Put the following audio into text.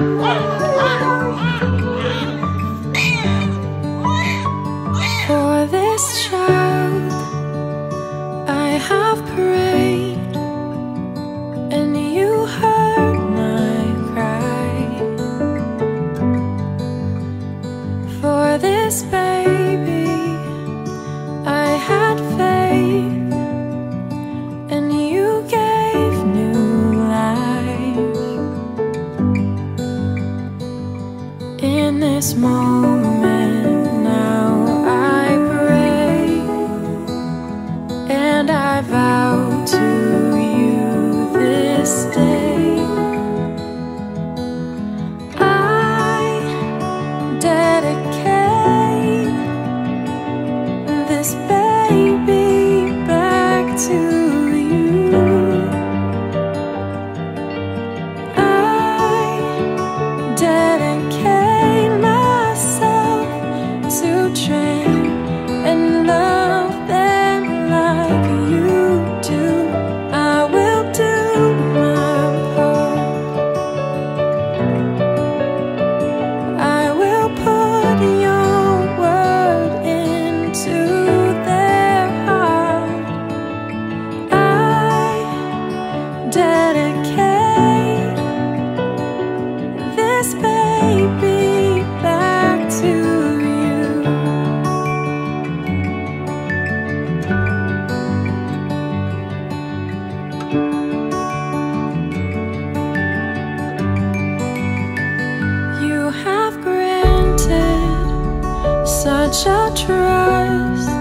呜呜呜呜呜 this moment now I pray and I vow to you this day. I dedicate this baby back to you. I such a trust.